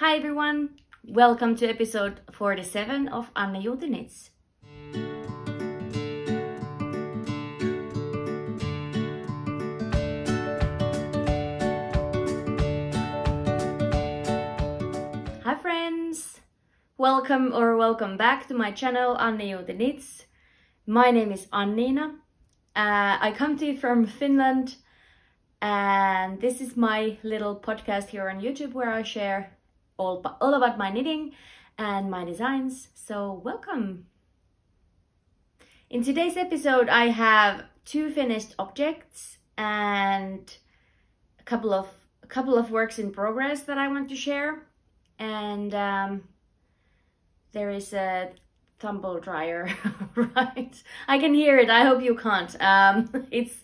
Hi everyone, welcome to episode 47 of Annijuuti Hi friends, welcome or welcome back to my channel Annijuuti My name is Anniina. Uh, I come to you from Finland and this is my little podcast here on YouTube where I share all, all about my knitting and my designs. So welcome! In today's episode I have two finished objects and a couple of a couple of works in progress that I want to share. And um, there is a tumble dryer right? I can hear it. I hope you can't. Um, it's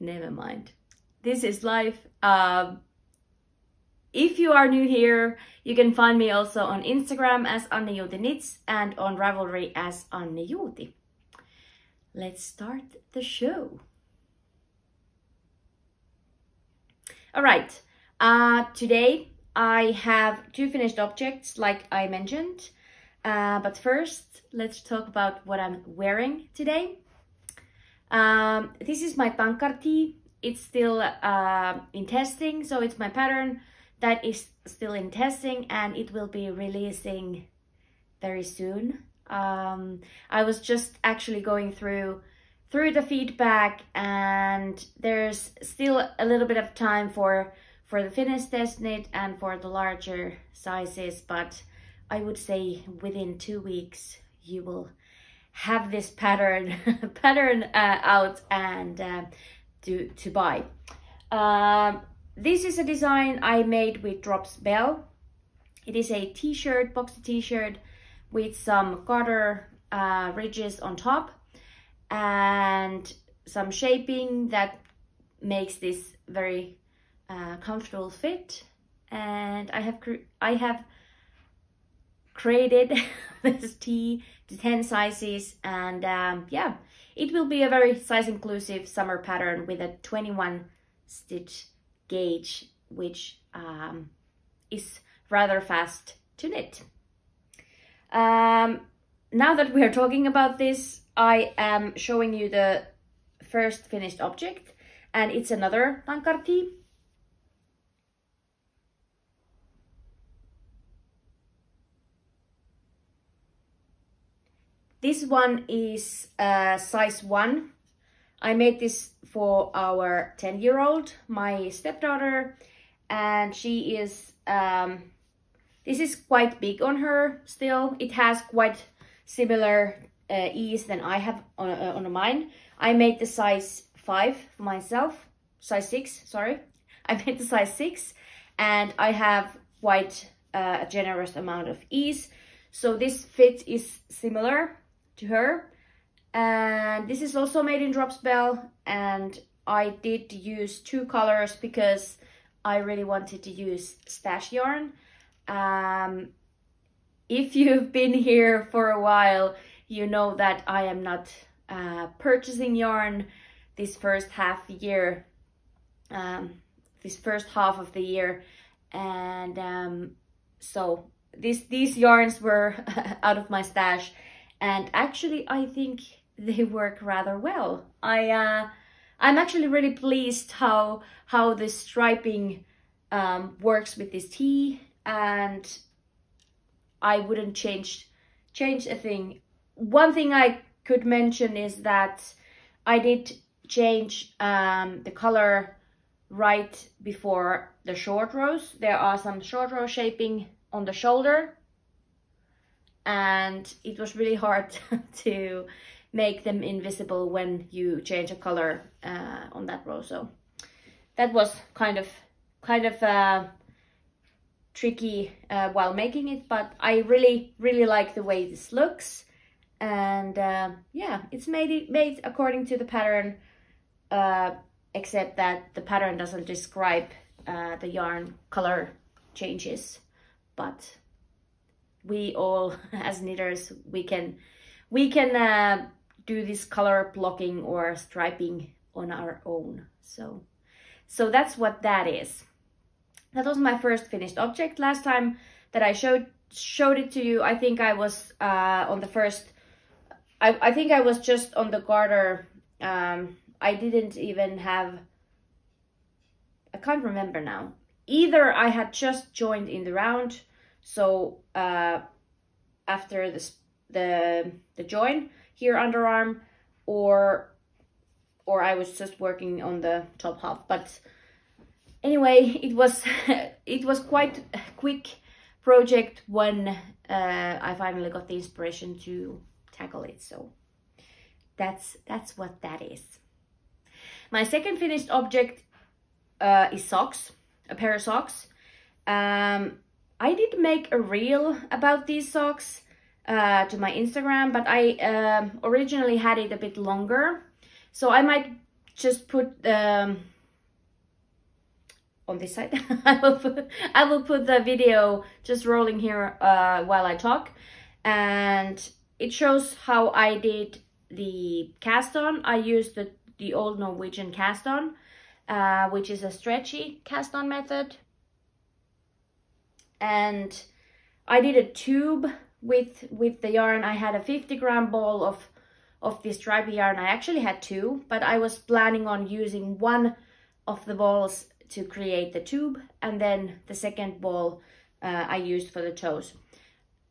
never mind. This is life. Um, if you are new here, you can find me also on Instagram as Anne and on Ravelry as Anne. Let's start the show. All right, uh, today I have two finished objects like I mentioned. Uh, but first, let's talk about what I'm wearing today. Um, this is my tankar tee. It's still uh, in testing, so it's my pattern that is still in testing and it will be releasing very soon. Um, I was just actually going through through the feedback and there's still a little bit of time for for the finished test knit and for the larger sizes but I would say within two weeks you will have this pattern pattern uh, out and uh, to to buy. Um, this is a design I made with Drops Belle. It is a t-shirt, boxy t-shirt with some garter uh, ridges on top and some shaping that makes this very uh, comfortable fit. And I have I have created this tee to 10 sizes and um, yeah, it will be a very size inclusive summer pattern with a 21 stitch gauge, which um, is rather fast to knit. Um, now that we are talking about this, I am showing you the first finished object and it's another tankar tee. This one is uh, size 1 I made this for our 10 year old, my stepdaughter, and she is, um, this is quite big on her still. It has quite similar uh, ease than I have on, uh, on mine. I made the size 5 for myself, size 6, sorry. I made the size 6 and I have quite uh, a generous amount of ease. So this fit is similar to her and this is also made in Drops Belle and I did use two colors because I really wanted to use stash yarn. Um, if you've been here for a while, you know that I am not uh, purchasing yarn this first half year, um, this first half of the year. And um, so this, these yarns were out of my stash. And actually, I think they work rather well. I uh, I'm actually really pleased how how the striping um, works with this tee, and I wouldn't change change a thing. One thing I could mention is that I did change um, the color right before the short rows. There are some short row shaping on the shoulder and it was really hard to make them invisible when you change a color uh, on that row. So that was kind of kind of uh, tricky uh, while making it, but I really really like the way this looks, and uh, yeah, it's made it made according to the pattern, uh, except that the pattern doesn't describe uh, the yarn color changes, but we all as knitters we can we can do this color blocking or striping on our own. So, so that's what that is. that was my first finished object. Last time that I showed showed it to you, I think I was uh, on the first, I, I think I was just on the garter. Um, I didn't even have, I can't remember now. Either I had just joined in the round, so uh, after the, the, the join here underarm, or or I was just working on the top half. But anyway, it was it was quite a quick project when uh, I finally got the inspiration to tackle it. So that's that's what that is. My second finished object uh, is socks, a pair of socks. Um, I did make a reel about these socks uh, to my Instagram, but I uh, originally had it a bit longer. So I might just put um, on this side. I will put I will put the video just rolling here uh, while I talk, and it shows how I did the cast on. I used the the old Norwegian cast on, uh, which is a stretchy cast on method, and I did a tube with with the yarn. I had a 50 gram ball of of this stripy yarn. I actually had two, but I was planning on using one of the balls to create the tube and then the second ball uh, I used for the toes.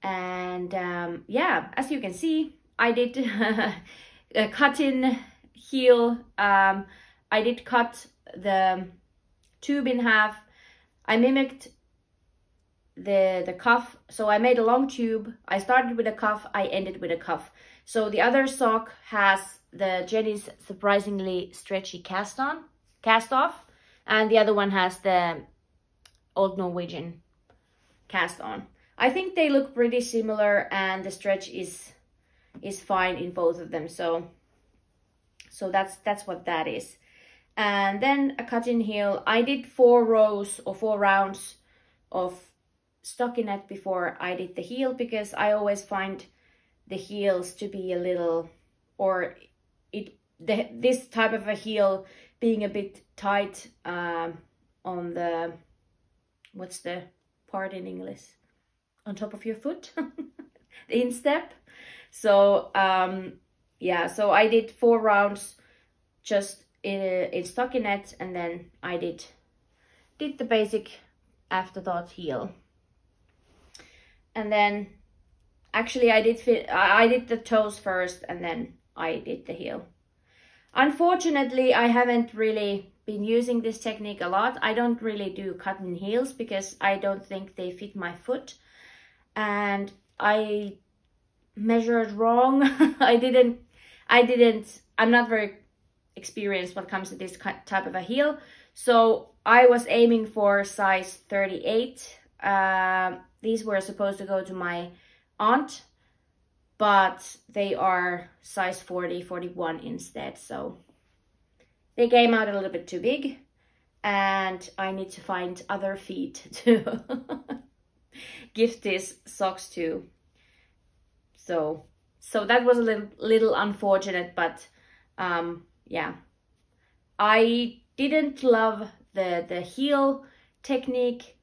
And um, yeah, as you can see, I did a cut-in heel. Um, I did cut the tube in half. I mimicked the the cuff. So i made a long tube. I started with a cuff. I ended with a cuff. So the other sock has the Jeny's surprisingly stretchy cast on cast off and the other one has the old norwegian cast on. I think they look pretty similar and the stretch is is fine in both of them. So so that's that's what that is. And then a cut-in heel. I did four rows or four rounds of stockinette before I did the heel because I always find the heels to be a little or it the, this type of a heel being a bit tight um, on the what's the part in English? On top of your foot? The instep? So um yeah so I did four rounds just in, in stockinette and then I did did the basic afterthought heel and then actually I did fit I did the toes first and then I did the heel. Unfortunately, I haven't really been using this technique a lot. I don't really do cut-in heels because I don't think they fit my foot. And I measured wrong. I didn't, I didn't, I'm not very experienced when it comes to this type of a heel. So I was aiming for size 38 uh, these were supposed to go to my aunt, but they are size 40, 41 instead. So they came out a little bit too big and I need to find other feet to gift these socks to. So, so that was a little, little unfortunate, but um, yeah. I didn't love the, the heel technique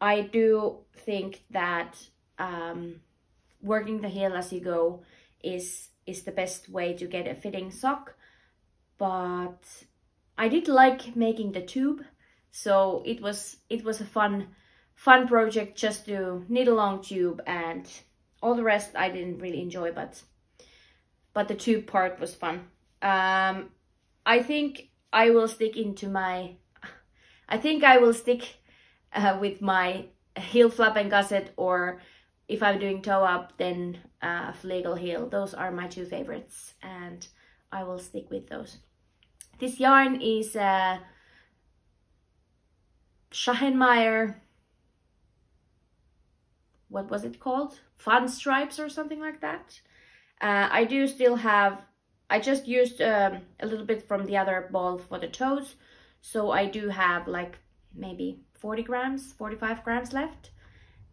I do think that um, working the heel as you go is is the best way to get a fitting sock. But I did like making the tube, so it was it was a fun fun project just to knit a long tube and all the rest I didn't really enjoy, but but the tube part was fun. Um, I think I will stick into my. I think I will stick uh, with my heel flap and gusset or if I'm doing toe up then uh, Fleegle heel. Those are my two favorites and I will stick with those. This yarn is uh, Schachenmayr, what was it called? Fun Stripes or something like that. Uh, I do still have, I just used um, a little bit from the other ball for the toes. So I do have like maybe 40 grams, 45 grams left.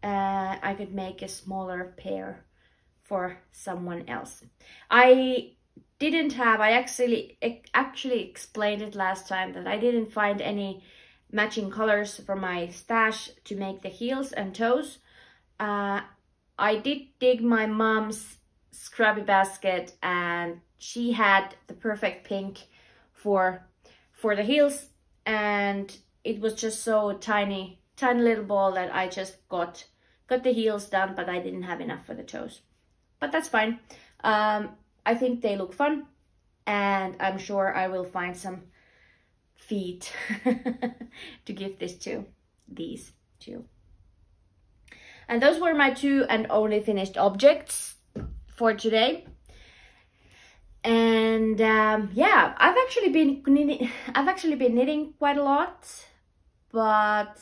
Uh, I could make a smaller pair for someone else. I didn't have, I actually actually explained it last time that I didn't find any matching colors from my stash to make the heels and toes. Uh, I did dig my mom's scrubby basket and she had the perfect pink for for the heels and it was just so tiny tiny little ball that I just got got the heels done but I didn't have enough for the toes. But that's fine. Um, I think they look fun and I'm sure I will find some feet to give this to these two. And those were my two and only finished objects for today. And um, yeah I've actually been knitting I've actually been knitting quite a lot but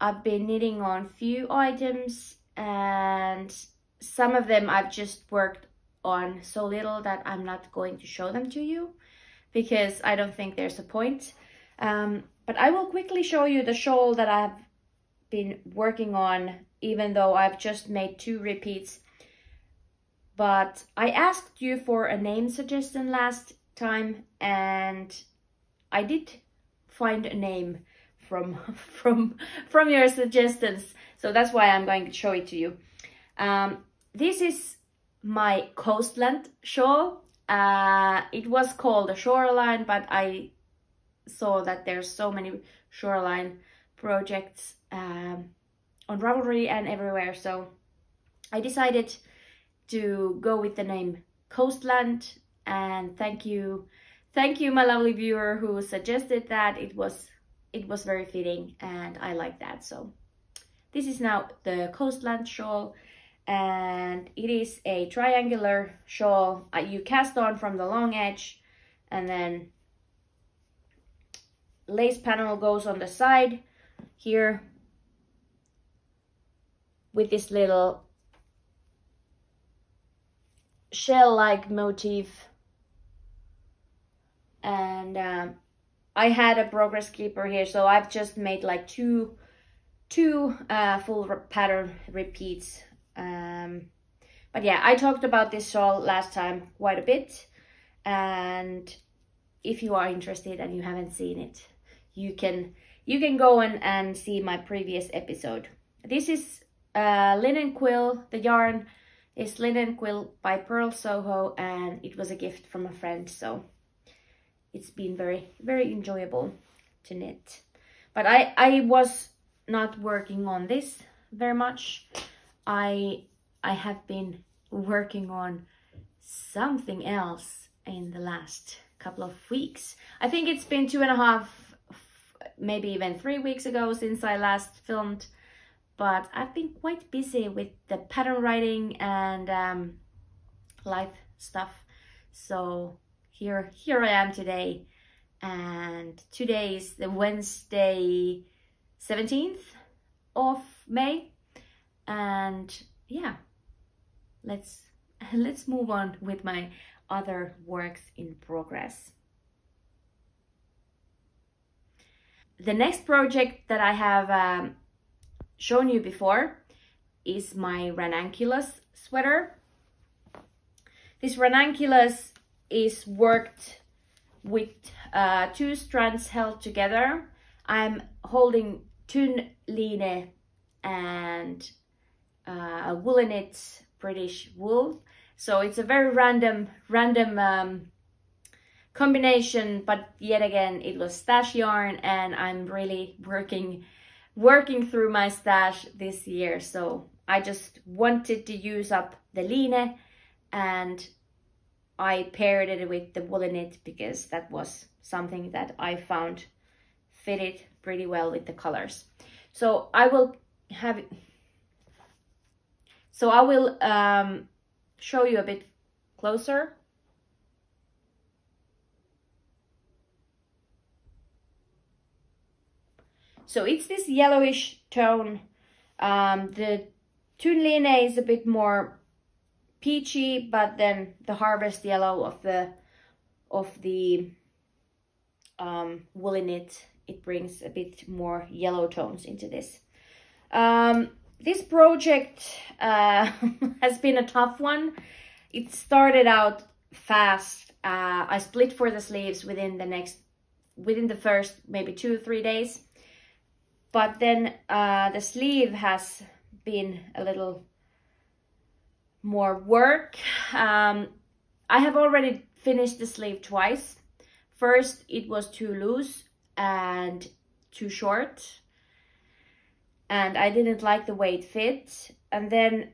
I've been knitting on few items and some of them I've just worked on so little that I'm not going to show them to you because I don't think there's a point. Um, but I will quickly show you the shawl that I've been working on even though I've just made two repeats. But I asked you for a name suggestion last time and I did find a name from from from your suggestions. So that's why I'm going to show it to you. Um, this is my coastland shawl. Uh, it was called a shoreline, but I saw that there's so many shoreline projects um, on Ravelry and everywhere. So I decided to go with the name Coastland and thank you thank you my lovely viewer who suggested that it was it was very fitting and I like that. So this is now the Coastland shawl and it is a triangular shawl. Uh, you cast on from the long edge and then lace panel goes on the side here with this little shell-like motif. And um, I had a progress keeper here so I've just made like two two uh, full pattern repeats um, but yeah, I talked about this shawl last time quite a bit. And if you are interested and you haven't seen it, you can you can go and, and see my previous episode. This is uh, linen quill. The yarn is linen quill by Purl Soho and it was a gift from a friend. So it's been very, very enjoyable to knit. But I, I was not working on this very much. I I have been working on something else in the last couple of weeks. I think it's been two and a half, maybe even three weeks ago since I last filmed, but I've been quite busy with the pattern writing and um, life stuff. So here, here I am today, and today is the Wednesday 17th of May, and yeah, let's let's move on with my other works in progress. The next project that I have um, shown you before is my ranunculus sweater. This ranunculus is worked with uh, two strands held together. I'm holding Tynn Line and uh, a woolenit British wool. So it's a very random, random um, combination, but yet again, it was stash yarn and I'm really working, working through my stash this year. So I just wanted to use up the line and I paired it with the woolenit because that was something that I found fitted pretty well with the colors. So I will have so I will um, show you a bit closer. So it's this yellowish tone. Um, the Tynn Line is a bit more peachy, but then the harvest yellow of the of the um, woolenit, it brings a bit more yellow tones into this. Um, this project uh, has been a tough one. It started out fast. Uh, I split for the sleeves within the next within the first maybe two or three days. But then uh, the sleeve has been a little more work. Um, I have already finished the sleeve twice. First, it was too loose and too short. And I didn't like the way it fit. And then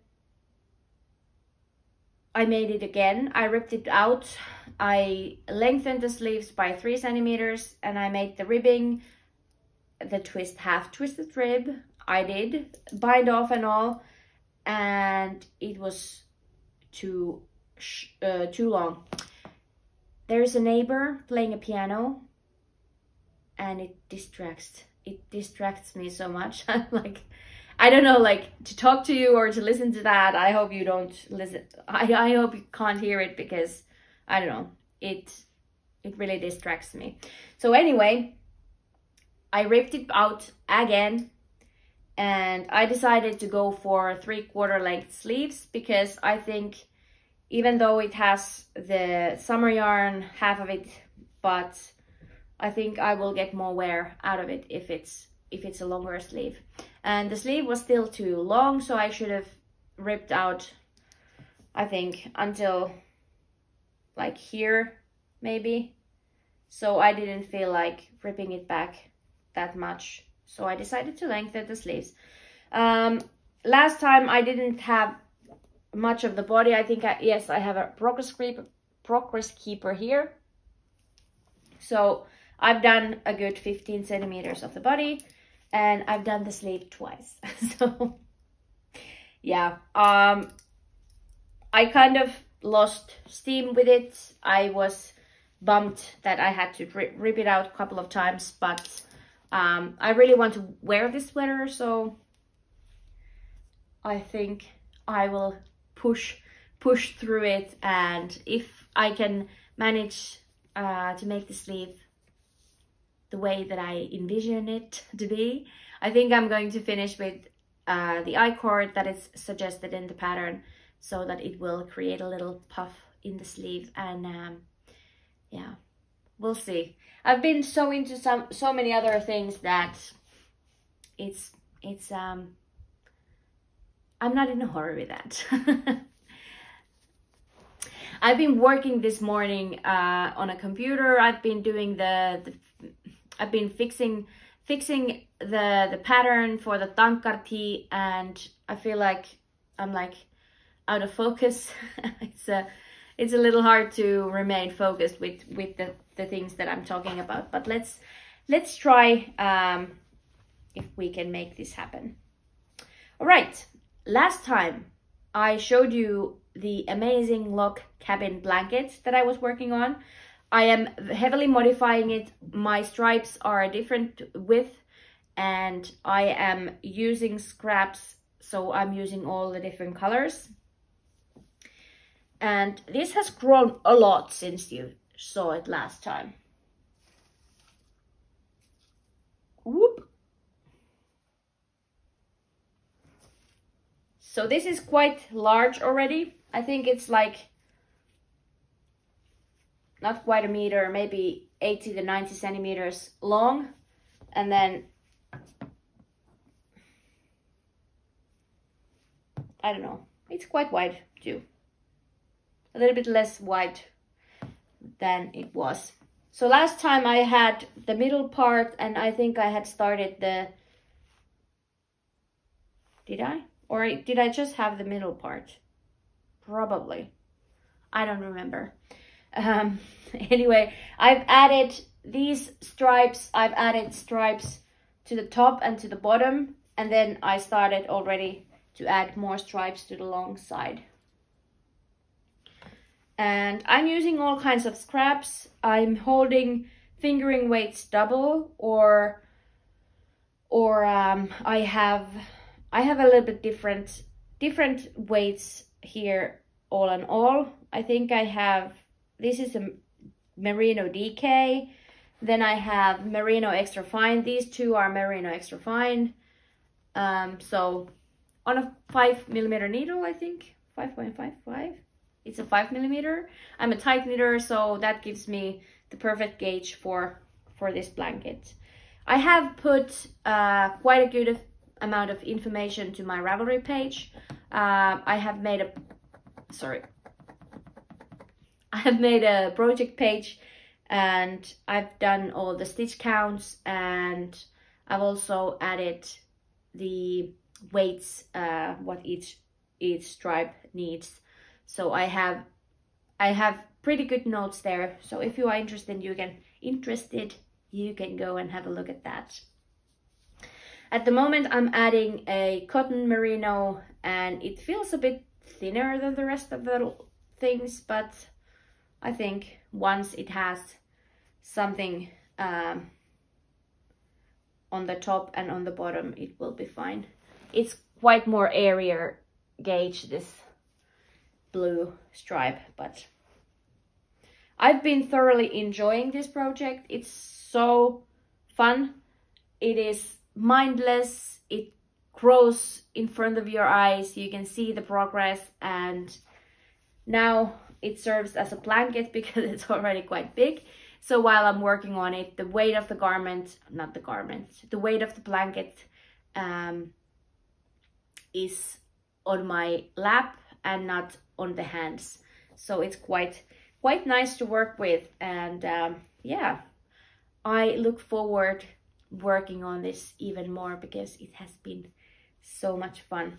I made it again. I ripped it out. I lengthened the sleeves by three centimeters and I made the ribbing, the twist half twisted rib. I did bind off and all and it was too uh, too long. There's a neighbor playing a piano and it distracts it distracts me so much. I'm like I don't know, like to talk to you or to listen to that. I hope you don't listen. I, I hope you can't hear it because I don't know. It it really distracts me. So anyway, I ripped it out again and I decided to go for three quarter length sleeves because I think even though it has the summer yarn, half of it, but I think I will get more wear out of it if it's if it's a longer sleeve. And the sleeve was still too long, so I should have ripped out, I think, until like here, maybe. So I didn't feel like ripping it back that much. So I decided to lengthen the sleeves. Um, last time I didn't have much of the body. I think, I, yes, I have a progress keeper, progress keeper here. So I've done a good 15 centimeters of the body and I've done the sleeve twice. so yeah, um, I kind of lost steam with it. I was bummed that I had to rip it out a couple of times, but um, I really want to wear this sweater, so I think I will push push through it and if I can manage uh, to make the sleeve the way that I envision it to be. I think I'm going to finish with uh, the I-cord that is suggested in the pattern so that it will create a little puff in the sleeve and um, yeah, we'll see. I've been so into some so many other things that it's it's um I'm not in a hurry with that. I've been working this morning uh, on a computer. I've been doing the, the I've been fixing fixing the the pattern for the tankar tee and I feel like I'm like out of focus. it's a it's a little hard to remain focused with with the, the things that I'm talking about. But let's let's try um, if we can make this happen. All right, last time I showed you the amazing log cabin blanket that I was working on. I am heavily modifying it. My stripes are a different width and I am using scraps. So I'm using all the different colors. And this has grown a lot since you saw it last time. Whoop. So this is quite large already. I think it's like not quite a meter, maybe 80 to 90 centimeters long. And then, I don't know, it's quite wide too. A little bit less wide than it was. So last time I had the middle part and I think I had started the, did I? Or did I just have the middle part? Probably. I don't remember. Um, anyway, I've added these stripes, I've added stripes to the top and to the bottom. And then I started already to add more stripes to the long side. And I'm using all kinds of scraps. I'm holding fingering weights double or or um, I have I have a little bit different different weights here all in all. I think I have this is a merino DK. Then I have merino extra fine. These two are merino extra fine. Um, so on a five millimeter needle, I think 5.55. It's a five millimeter. I'm a tight knitter, so that gives me the perfect gauge for for this blanket. I have put uh, quite a good amount of information to my Ravelry page. Uh, I have made a, sorry, I have made a project page and I've done all the stitch counts and I've also added the weights, uh, what each each stripe needs. So I have I have pretty good notes there. So if you are interested, you can interested, you can go and have a look at that. At the moment, I'm adding a cotton merino and it feels a bit thinner than the rest of the things, but I think once it has something um, on the top and on the bottom, it will be fine. It's quite more area gauge, this blue stripe, but I've been thoroughly enjoying this project. It's so fun. It is mindless. It grows in front of your eyes. You can see the progress and now it serves as a blanket because it's already quite big. So while I'm working on it, the weight of the garment, not the garment, the weight of the blanket um, is on my lap and not on the hands. So it's quite quite nice to work with. And um, yeah I look forward working on this even more because it has been so much fun.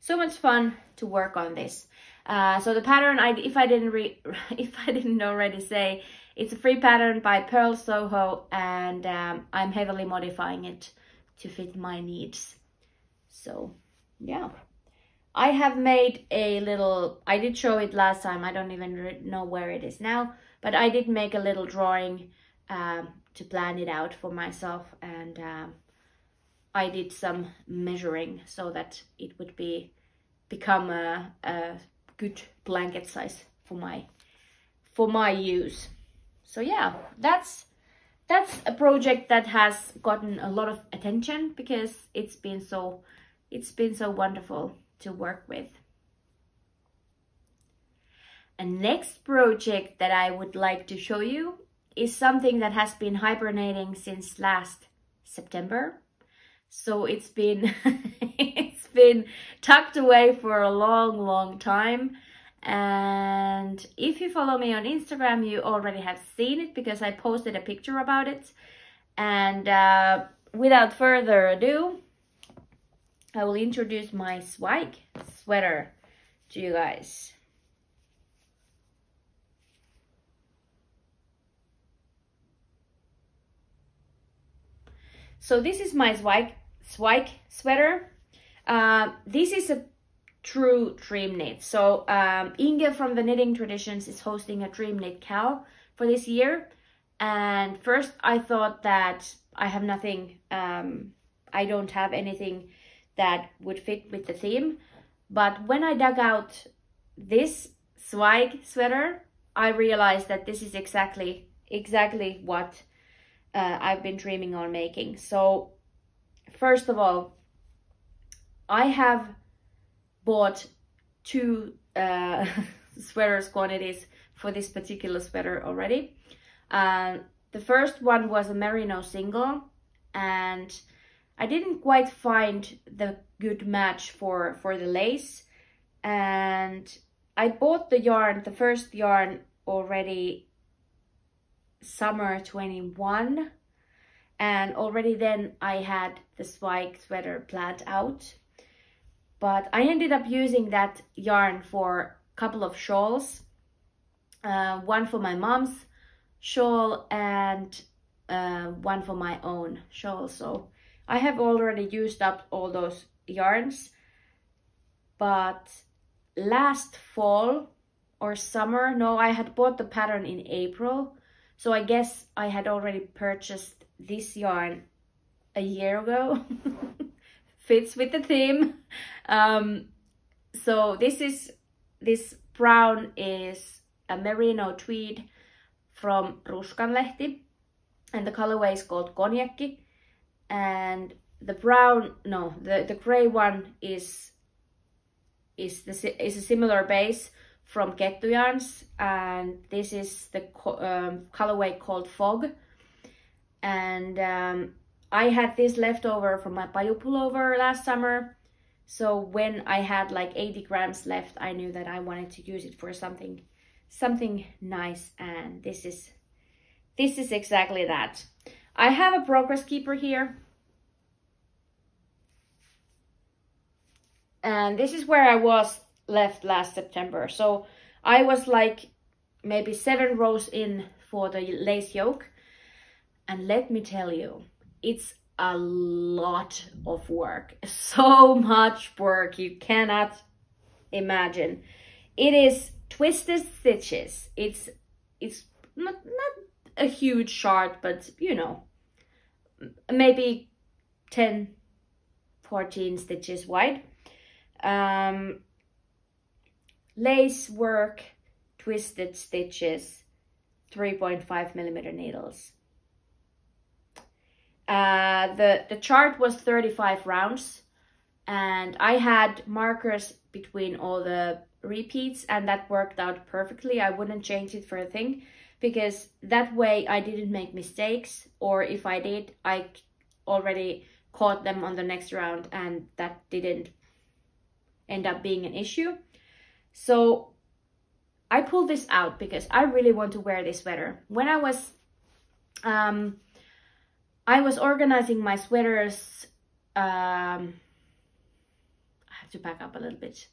So much fun to work on this. Uh, so the pattern I if I didn't re if I didn't already say it's a free pattern by Purl Soho and um, I'm heavily modifying it to fit my needs. So yeah I have made a little, I did show it last time, I don't even know where it is now, but I did make a little drawing um, to plan it out for myself and um, I did some measuring so that it would be become a, a good blanket size for my for my use. So yeah, that's that's a project that has gotten a lot of attention because it's been so it's been so wonderful to work with. A next project that I would like to show you is something that has been hibernating since last September. So it's been it's been tucked away for a long, long time. And if you follow me on Instagram, you already have seen it because I posted a picture about it. And uh, without further ado, I will introduce my Zweig sweater to you guys. So this is my Zweig, Zweig sweater. Uh, this is a true dream knit. So um, Inge from the Knitting Traditions is hosting a dream knit cal for this year. And first I thought that I have nothing, um, I don't have anything that would fit with the theme. But when I dug out this Zweig sweater, I realized that this is exactly exactly what uh, I've been dreaming on making. So first of all, I have bought two uh, sweaters quantities for this particular sweater already. Uh, the first one was a merino single and I didn't quite find the good match for, for the lace. And I bought the yarn, the first yarn already summer 21 and already then I had the Zweig sweater planned out. But I ended up using that yarn for a couple of shawls. Uh, one for my mom's shawl and uh, one for my own shawl. So I have already used up all those yarns, but last fall or summer, no, I had bought the pattern in April. So I guess I had already purchased this yarn a year ago. Fits with the theme. Um, so this is, this brown is a merino tweed from Ruskanlehti and the colorway is called Konjakki and the brown no the the gray one is is the is a similar base from Kettu yarns and this is the um, colorway called fog and um, I had this leftover from my bio pullover last summer. So when I had like 80 grams left, I knew that I wanted to use it for something, something nice. And this is, this is exactly that. I have a progress keeper here. And this is where I was left last September. So I was like maybe seven rows in for the lace yoke. And let me tell you, it's a lot of work. So much work you cannot imagine. It is twisted stitches. It's it's not not a huge chart, but you know, maybe 10, 14 stitches wide. Um, lace work, twisted stitches, 3.5 millimeter needles. Uh, the, the chart was 35 rounds and I had markers between all the repeats and that worked out perfectly. I wouldn't change it for a thing because that way I didn't make mistakes or if I did, I already caught them on the next round and that didn't end up being an issue. So I pulled this out because I really want to wear this sweater. When I was um, I was organizing my sweaters. Um, I have to pack up a little bit.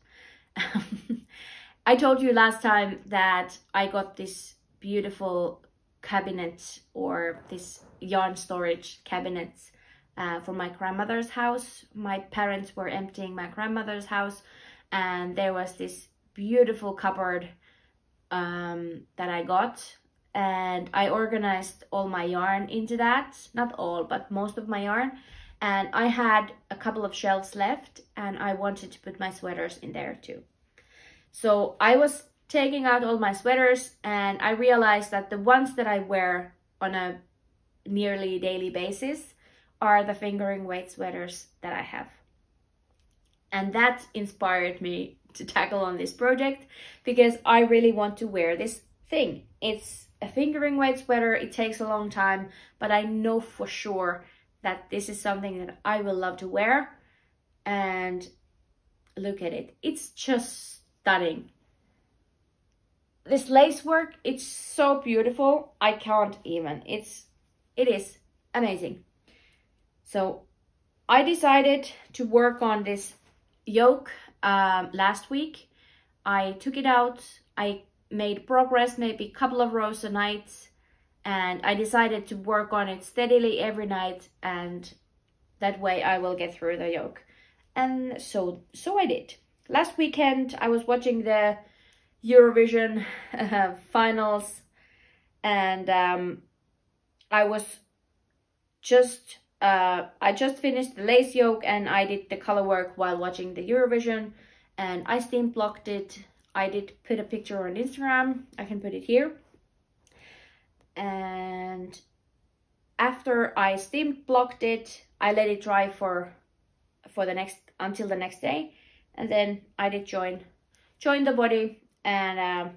I told you last time that I got this beautiful cabinet or this yarn storage cabinets uh, from my grandmother's house. My parents were emptying my grandmother's house and there was this beautiful cupboard um, that I got and I organized all my yarn into that. Not all, but most of my yarn. And I had a couple of shelves left and I wanted to put my sweaters in there too. So I was taking out all my sweaters and I realized that the ones that I wear on a nearly daily basis are the fingering weight sweaters that I have. And that inspired me to tackle on this project because I really want to wear this thing. It's a fingering weight sweater. It takes a long time, but I know for sure that this is something that I will love to wear. And look at it. It's just stunning. This lace work, it's so beautiful. I can't even. It's, it is amazing. So I decided to work on this yoke um, last week. I took it out. I made progress, maybe a couple of rows a night. And I decided to work on it steadily every night and that way I will get through the yoke. And so, so I did. Last weekend I was watching the Eurovision finals and um, I was just, uh, I just finished the lace yoke and I did the color work while watching the Eurovision and I steam blocked it I did put a picture on Instagram. I can put it here. And after I steam blocked it, I let it dry for for the next until the next day, and then I did join join the body, and um,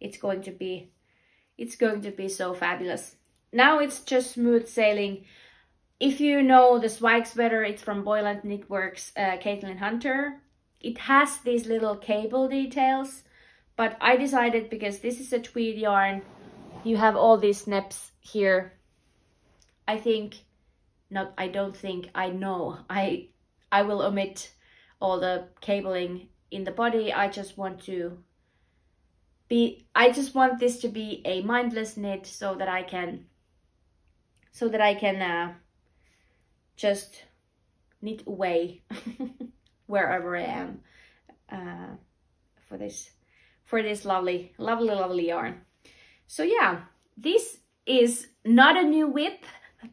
it's going to be it's going to be so fabulous. Now it's just smooth sailing. If you know the Zweig sweater, it's from Boyland Knitworks, uh, Caitlin Hunter. It has these little cable details, but I decided because this is a tweed yarn, you have all these snaps here. I think, not, I don't think, I know, I, I will omit all the cabling in the body. I just want to be, I just want this to be a mindless knit so that I can, so that I can uh, just knit away wherever I am uh, for this for this lovely, lovely, lovely yarn. So yeah, this is not a new WIP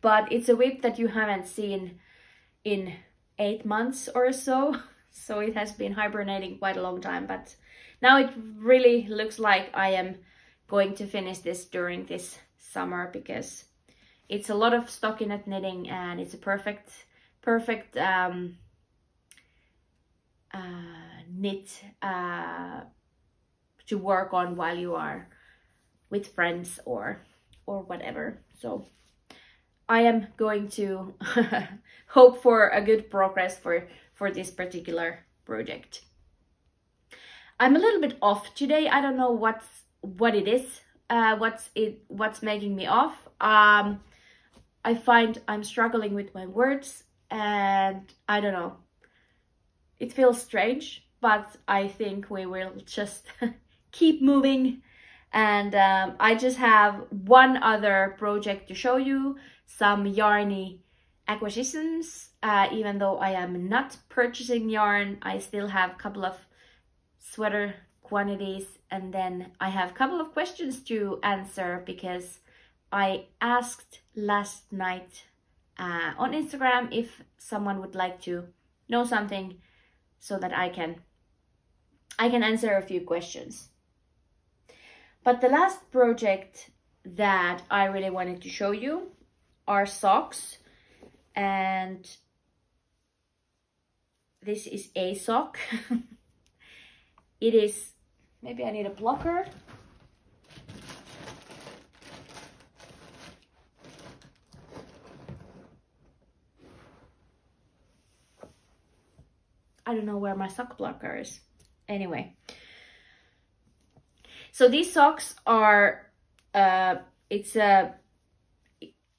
but it's a WIP that you haven't seen in eight months or so. So it has been hibernating quite a long time, but now it really looks like I am going to finish this during this summer because it's a lot of stockinette knitting and it's a perfect, perfect um, uh, knit uh, to work on while you are with friends or or whatever. So I am going to hope for a good progress for, for this particular project. I'm a little bit off today. I don't know what's what it is, uh, what's it, what's making me off. Um, I find I'm struggling with my words and I don't know. It feels strange, but I think we will just keep moving. And um, I just have one other project to show you, some yarny acquisitions. Uh, even though I am not purchasing yarn, I still have a couple of sweater quantities and then I have a couple of questions to answer because I asked last night uh, on Instagram if someone would like to know something so that I can I can answer a few questions. But the last project that I really wanted to show you are socks and this is a sock. it is, maybe I need a blocker. I don't know where my sock blocker is. Anyway. So these socks are, uh, it's a,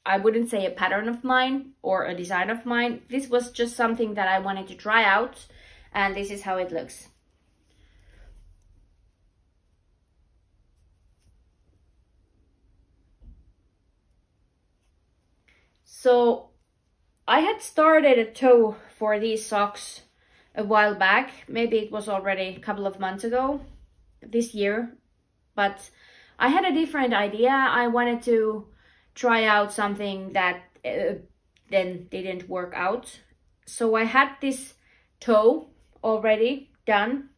I wouldn't say a pattern of mine or a design of mine. This was just something that I wanted to try out and this is how it looks. So I had started a toe for these socks a while back. Maybe it was already a couple of months ago this year. But I had a different idea. I wanted to try out something that uh, then didn't work out. So I had this toe already done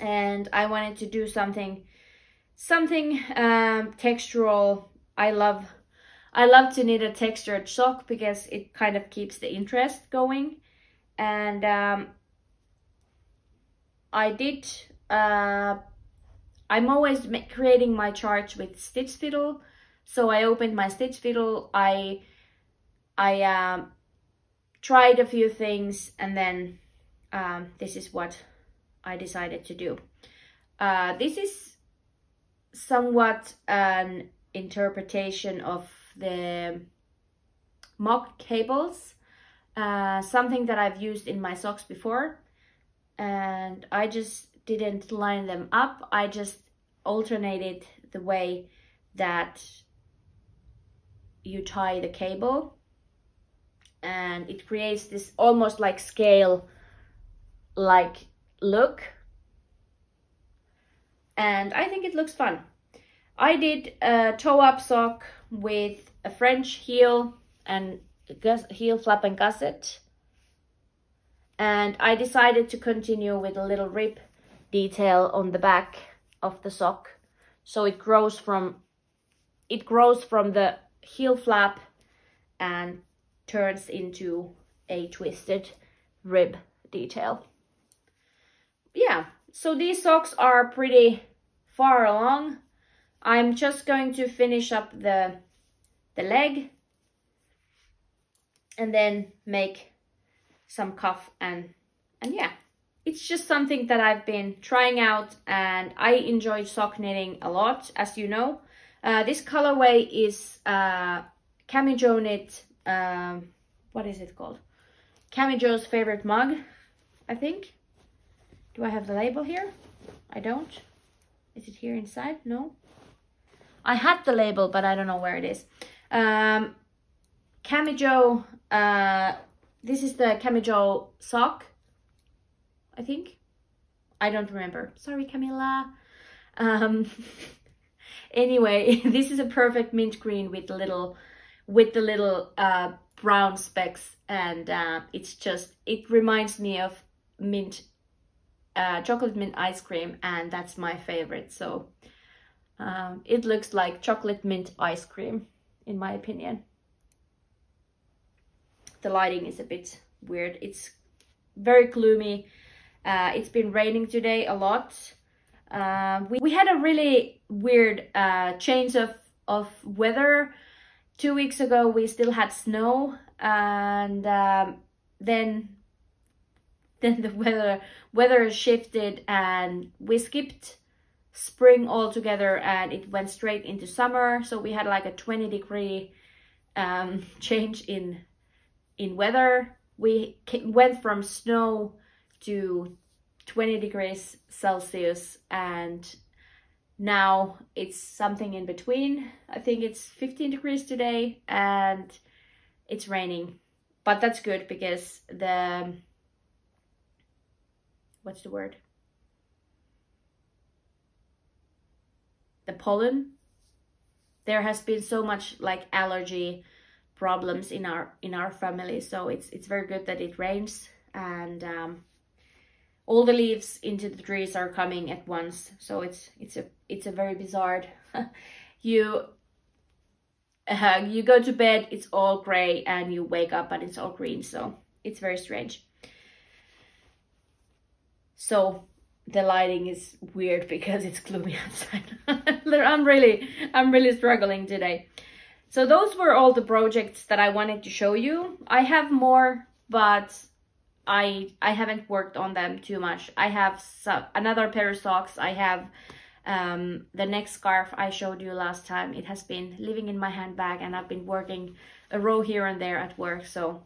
and I wanted to do something something um, textural. I love I love to knit a textured sock because it kind of keeps the interest going. And um, I did, uh, I'm always creating my charts with Stitch Fiddle. So I opened my Stitch Fiddle, I, I um, tried a few things and then um, this is what I decided to do. Uh, this is somewhat an interpretation of the mock cables, uh, something that I've used in my socks before. And I just didn't line them up. I just alternated the way that you tie the cable and it creates this almost like scale like look and I think it looks fun. I did a toe up sock with a French heel and heel flap and gusset. And I decided to continue with a little rib detail on the back of the sock. So it grows from it grows from the heel flap and turns into a twisted rib detail. Yeah, so these socks are pretty far along. I'm just going to finish up the, the leg and then make some cuff and, and yeah, it's just something that I've been trying out and I enjoy sock knitting a lot, as you know. Uh, this colorway is uh, Cami Jo Knit, um, what is it called? Cami Jo's favorite mug, I think. Do I have the label here? I don't. Is it here inside? No. I had the label, but I don't know where it is. Um, Cami Jo, uh, this is the Cami Jo sock, I think. I don't remember. Sorry, Camilla. Um, anyway, this is a perfect mint green with little, with the little uh, brown specks, and uh, it's just, it reminds me of mint, uh, chocolate mint ice cream, and that's my favorite. So um, it looks like chocolate mint ice cream, in my opinion. The lighting is a bit weird. It's very gloomy. Uh, it's been raining today a lot. Uh, we, we had a really weird uh, change of, of weather two weeks ago we still had snow and um, then then the weather weather shifted and we skipped spring all together and it went straight into summer. So we had like a 20 degree um, change in in weather. We went from snow to 20 degrees celsius and now it's something in between. I think it's 15 degrees today and it's raining. But that's good because the what's the word the pollen. There has been so much like allergy problems in our in our family so it's it's very good that it rains and um, all the leaves into the trees are coming at once so it's it's a it's a very bizarre you uh, you go to bed it's all gray and you wake up and it's all green so it's very strange. So the lighting is weird because it's gloomy outside. I'm really, I'm really struggling today. So those were all the projects that I wanted to show you. I have more, but I I haven't worked on them too much. I have some, another pair of socks. I have um, the neck scarf I showed you last time. It has been living in my handbag and I've been working a row here and there at work. So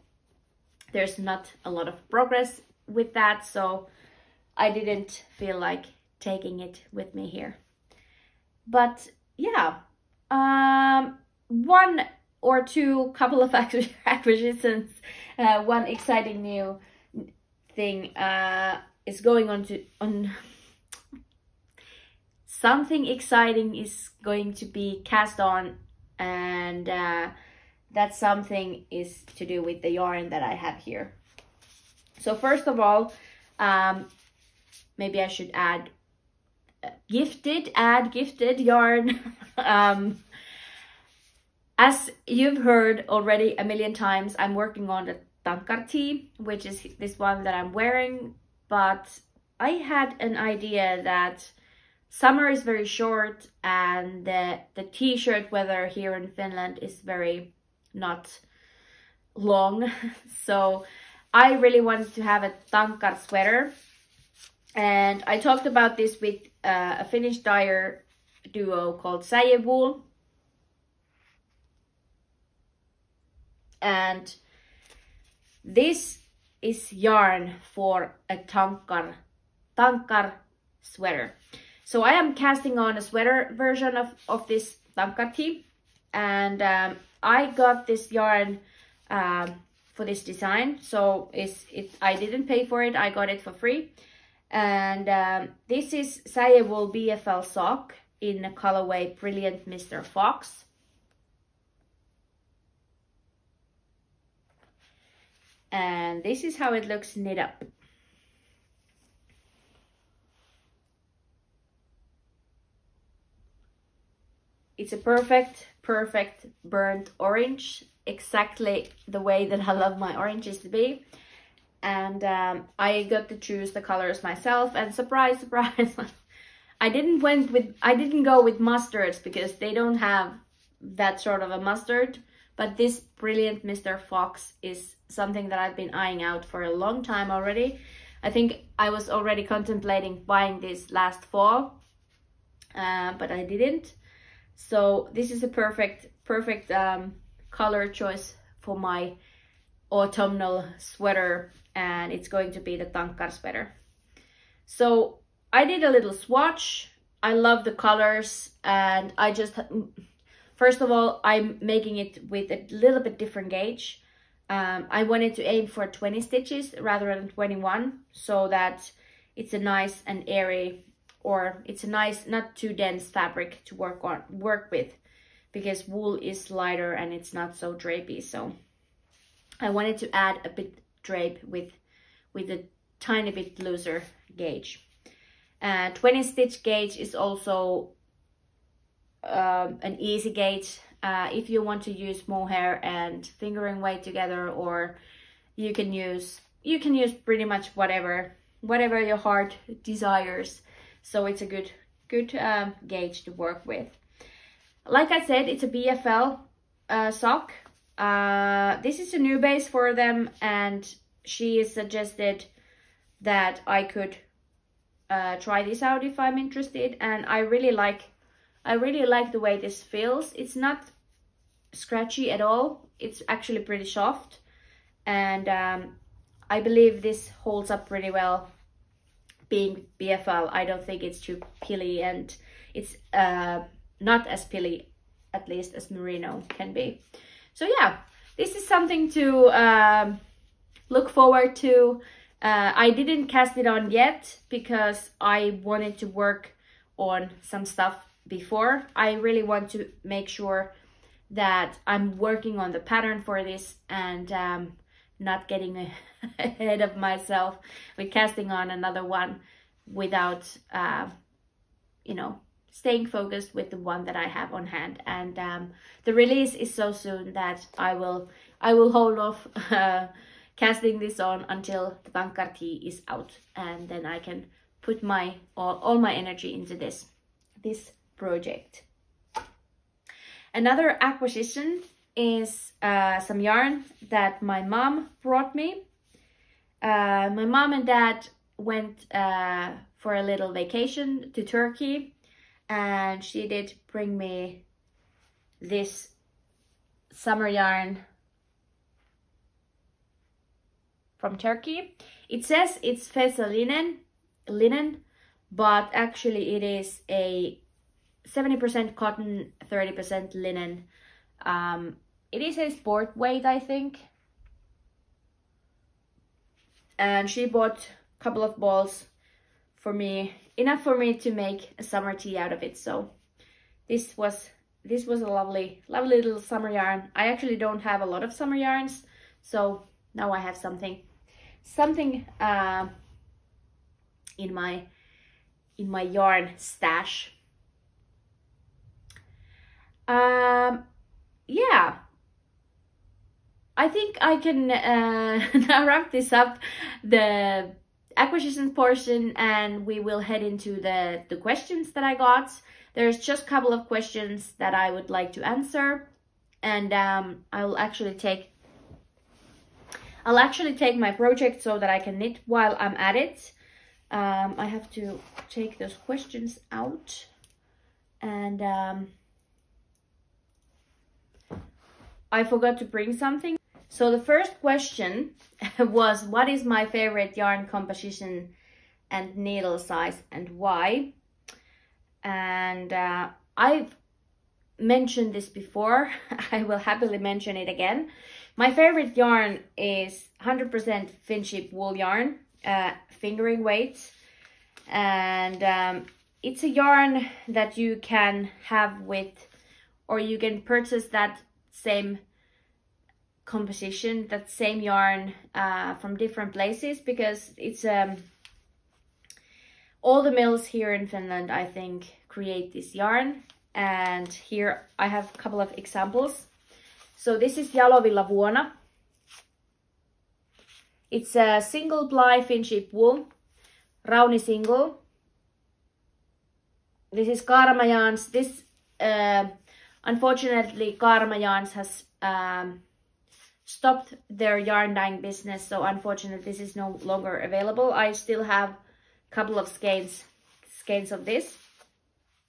there's not a lot of progress with that. So I didn't feel like taking it with me here. But yeah, um, one or two couple of acquisitions, uh, one exciting new thing uh, is going on to on something exciting is going to be cast on and uh, that something is to do with the yarn that I have here. So first of all, um, maybe I should add uh, gifted, add gifted yarn. um, as you've heard already a million times, I'm working on the Tankar tee, which is this one that I'm wearing, but I had an idea that summer is very short and the, the t-shirt weather here in Finland is very not long. so I really wanted to have a Tankar sweater and I talked about this with uh, a Finnish dyer duo called Säiewool. And this is yarn for a tankar, tankar sweater. So I am casting on a sweater version of, of this tankar tee. And um, I got this yarn um, for this design. So it's, it, I didn't pay for it. I got it for free. And um, this is Säiewool BFL sock in the colorway Brilliant Mr. Fox. And this is how it looks knit up. It's a perfect, perfect burnt orange, exactly the way that I love my oranges to be and um, I got to choose the colors myself and surprise surprise I didn't went with I didn't go with mustards because they don't have that sort of a mustard but this brilliant Mr. Fox is something that I've been eyeing out for a long time already I think I was already contemplating buying this last fall uh, but I didn't so this is a perfect perfect um, color choice for my autumnal sweater and it's going to be the Tankar sweater. So I did a little swatch. I love the colors and I just, first of all, I'm making it with a little bit different gauge. Um, I wanted to aim for 20 stitches rather than 21 so that it's a nice and airy or it's a nice, not too dense fabric to work on, work with because wool is lighter and it's not so drapey. So I wanted to add a bit drape with, with a tiny bit looser gauge. Uh, 20 stitch gauge is also um, an easy gauge uh, if you want to use mohair and fingering weight together or you can use you can use pretty much whatever whatever your heart desires so it's a good good um, gauge to work with like I said it's a BFL uh, sock. Uh, this is a new base for them and she suggested that I could uh, try this out if I'm interested and I really like I really like the way this feels. It's not scratchy at all. It's actually pretty soft and um, I believe this holds up pretty well being BFL. I don't think it's too pilly and it's uh, not as pilly at least as merino can be. So yeah, this is something to um, look forward to. Uh, I didn't cast it on yet because I wanted to work on some stuff before. I really want to make sure that I'm working on the pattern for this and um, not getting ahead of myself with casting on another one without, uh, you know, staying focused with the one that I have on hand. And um, the release is so soon that I will I will hold off uh, casting this on until the Tankarti is out, and then I can put my all, all my energy into this this project. Another acquisition is uh, some yarn that my mom brought me. Uh, my mom and dad went uh, for a little vacation to Turkey and she did bring me this summer yarn from Turkey. It says it's Feza linen, linen, but actually it is a 70% cotton, 30% linen. Um, it is a sport weight, I think. And she bought a couple of balls for me enough for me to make a summer tee out of it so this was this was a lovely lovely little summer yarn. I actually don't have a lot of summer yarns so now i have something something uh, in my in my yarn stash. Um yeah. I think I can uh, now wrap this up. The acquisitions portion and we will head into the, the questions that I got. There's just a couple of questions that I would like to answer and um, I will actually take I'll actually take my project so that I can knit while I'm at it. Um, I have to take those questions out and um, I forgot to bring something so the first question was, what is my favorite yarn composition and needle size and why? And uh, I've mentioned this before. I will happily mention it again. My favorite yarn is 100% Finnsheep wool yarn, uh, fingering weight. And um, it's a yarn that you can have with, or you can purchase that same composition, that same yarn uh, from different places because it's um, all the mills here in Finland, I think, create this yarn. And here I have a couple of examples. So this is Jalovilla Vuona. It's a single ply Finnsheep wool, Rauni single. This is Kaarama This, uh, unfortunately, Kaarama has um, stopped their yarn dyeing business so unfortunately this is no longer available. I still have a couple of skeins skeins of this.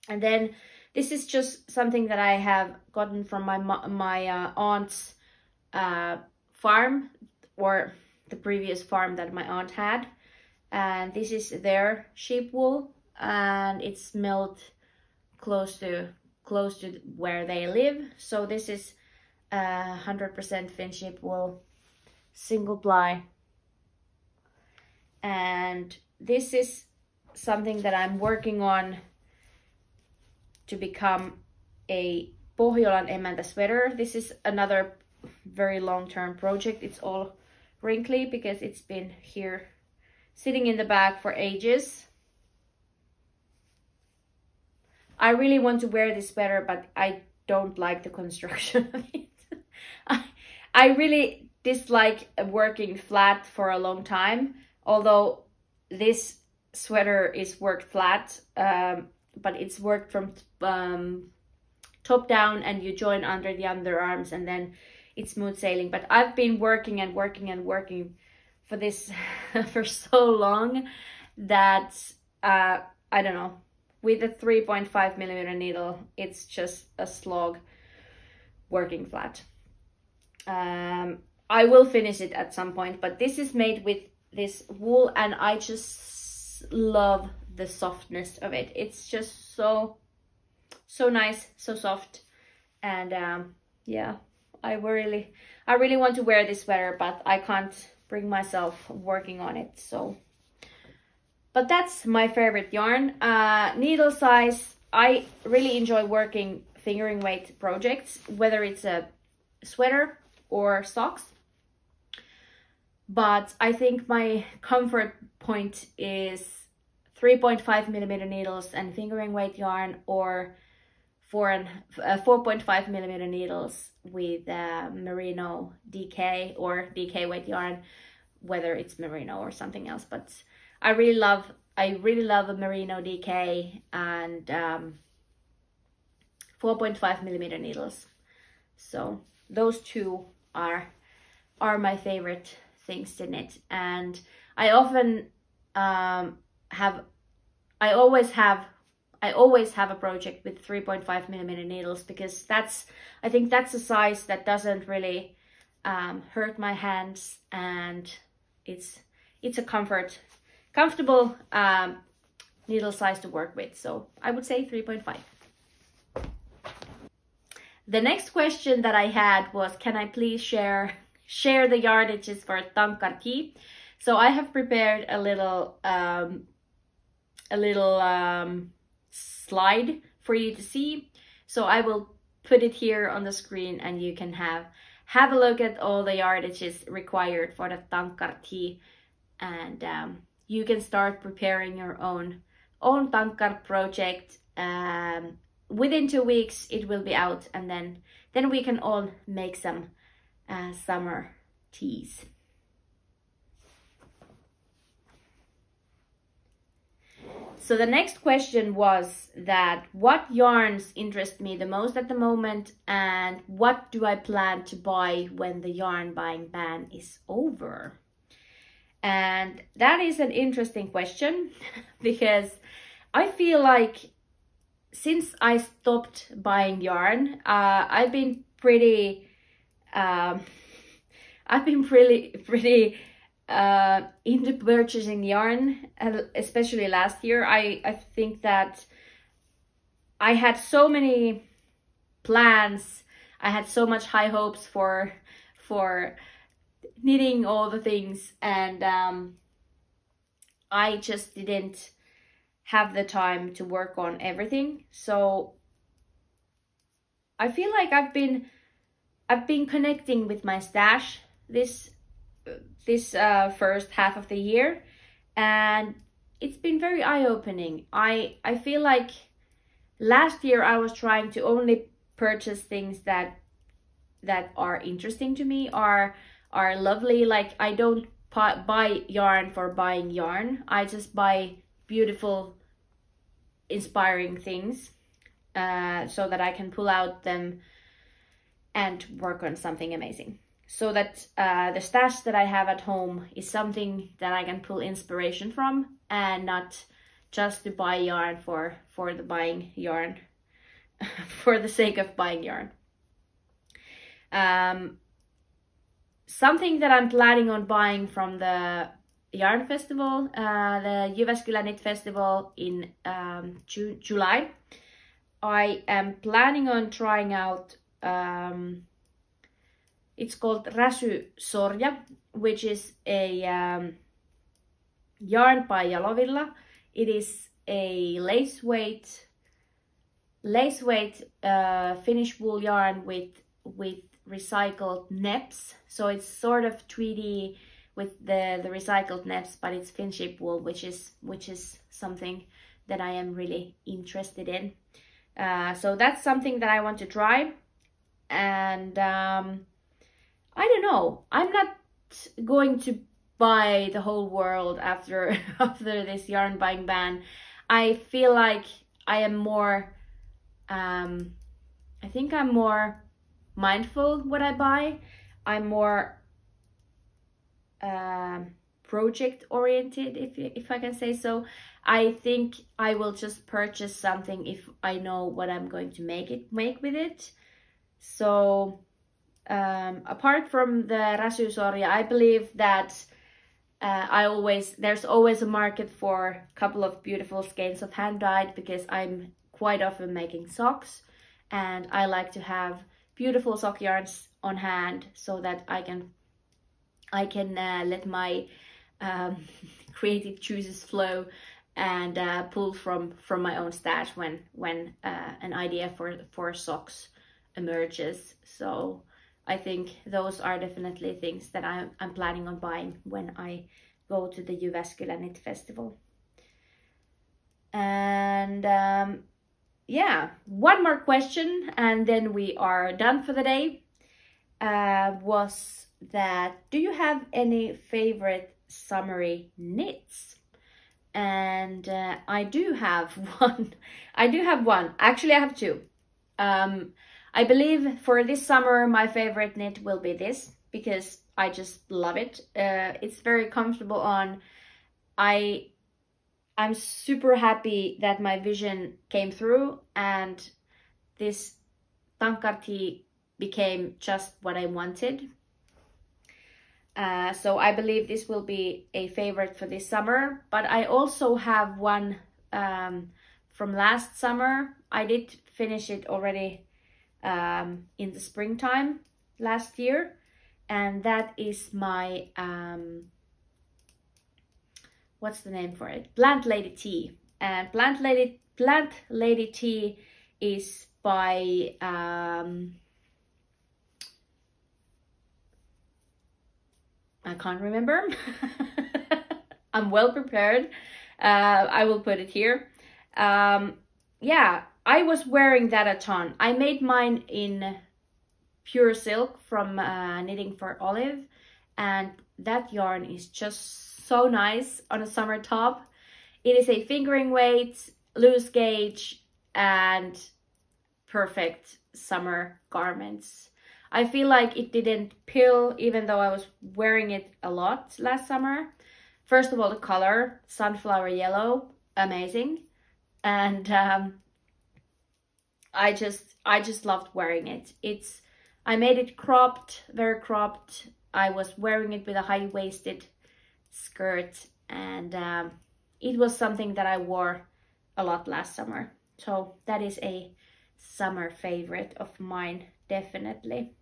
And then this is just something that i have gotten from my my uh, aunt's uh, farm or the previous farm that my aunt had. And this is their sheep wool and it's milled close to close to where they live. So this is 100% Finnsheep wool, single ply. And this is something that I'm working on to become a Pohjolan Emäntä sweater. This is another very long-term project. It's all wrinkly because it's been here sitting in the bag for ages. I really want to wear this sweater, but I don't like the construction of it. I, I really dislike working flat for a long time, although this sweater is worked flat, um, but it's worked from um, top down and you join under the underarms and then it's smooth sailing. But I've been working and working and working for this for so long that uh, I don't know. With a 3.5 millimeter needle, it's just a slog working flat. Um, I will finish it at some point, but this is made with this wool and I just love the softness of it. It's just so, so nice, so soft. And um, yeah, I really, I really want to wear this sweater, but I can't bring myself working on it. So, but that's my favorite yarn. Uh, needle size, I really enjoy working fingering weight projects, whether it's a sweater or socks. But I think my comfort point is 3.5 millimeter needles and fingering weight yarn or four and uh, 4.5 millimeter needles with uh, merino DK or DK weight yarn, whether it's merino or something else. But I really love, I really love a merino DK and um, 4.5 millimeter needles. So those two are are my favorite things to knit. And I often um, have I always have I always have a project with 3.5 millimeter needles because that's I think that's a size that doesn't really um, hurt my hands and it's it's a comfort comfortable um, needle size to work with. So I would say 3.5 the next question that I had was, can I please share share the yardages for Tankarti? So I have prepared a little um, a little um, slide for you to see. So I will put it here on the screen and you can have have a look at all the yardages required for the Tankarti and um, you can start preparing your own own Tankar project um, within two weeks it will be out and then then we can all make some uh, summer tees. So the next question was that what yarns interest me the most at the moment and what do I plan to buy when the yarn buying ban is over? And that is an interesting question because I feel like since I stopped buying yarn, uh, I've been pretty, um, I've been pretty, pretty uh, into purchasing yarn, especially last year. I, I think that I had so many plans. I had so much high hopes for, for knitting all the things and um, I just didn't have the time to work on everything. So I feel like I've been I've been connecting with my stash this this uh, first half of the year and it's been very eye-opening. I I feel like last year I was trying to only purchase things that that are interesting to me are are lovely like I don't buy yarn for buying yarn. I just buy beautiful inspiring things uh, so that I can pull out them and work on something amazing. So that uh, the stash that I have at home is something that I can pull inspiration from and not just to buy yarn for, for the buying yarn, for the sake of buying yarn. Um, something that I'm planning on buying from the Yarn Festival, uh, the Jyväskylä Knit Festival in um, Ju July. I am planning on trying out, um, it's called Räsy Sorja, which is a um, yarn by Jalovilla. It is a lace weight, lace weight uh, Finnish wool yarn with, with recycled neps. So it's sort of 3D with the, the recycled neps, but it's Finnsheep wool, which is, which is something that I am really interested in. Uh, so that's something that I want to try. And um, I don't know, I'm not going to buy the whole world after after this yarn buying ban. I feel like I am more um, I think I'm more mindful what I buy. I'm more um, project oriented, if if I can say so. I think I will just purchase something if I know what I'm going to make it make with it. So um, apart from the Räsysorja, I believe that uh, I always there's always a market for a couple of beautiful skeins of hand dyed because I'm quite often making socks and I like to have beautiful sock yarns on hand so that I can I can uh, let my um, creative juices flow and uh, pull from from my own stash when when uh, an idea for for socks emerges so I think those are definitely things that I'm, I'm planning on buying when I go to the Jyväskylä Knit Festival. And um, yeah, one more question and then we are done for the day. Uh, was that, do you have any favorite summery knits? And uh, I do have one. I do have one. Actually, I have two. Um, I believe for this summer, my favorite knit will be this because I just love it. Uh, it's very comfortable on. I, I'm super happy that my vision came through and this Tankarti became just what I wanted. Uh, so I believe this will be a favorite for this summer. But I also have one um, from last summer. I did finish it already um, in the springtime last year and that is my um, what's the name for it plant lady tee and plant lady plant lady tee is by um, I can't remember I'm well prepared uh, I will put it here um, yeah I was wearing that a ton. I made mine in pure silk from uh, Knitting for Olive and that yarn is just so nice on a summer top. It is a fingering weight, loose gauge and perfect summer garments. I feel like it didn't peel even though I was wearing it a lot last summer. First of all, the color, sunflower yellow, amazing. And um, I just I just loved wearing it. It's I made it cropped, very cropped. I was wearing it with a high-waisted skirt and um, it was something that I wore a lot last summer. So that is a summer favorite of mine, definitely.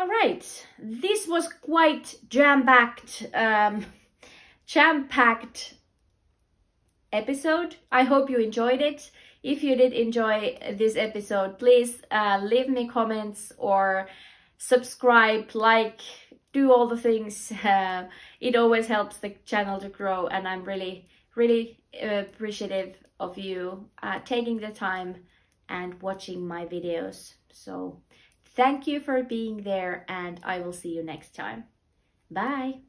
All right, this was quite jam-packed, um, jam-packed episode. I hope you enjoyed it. If you did enjoy this episode, please uh, leave me comments or subscribe, like, do all the things. Uh, it always helps the channel to grow and I'm really, really appreciative of you uh, taking the time and watching my videos. So Thank you for being there and I will see you next time. Bye!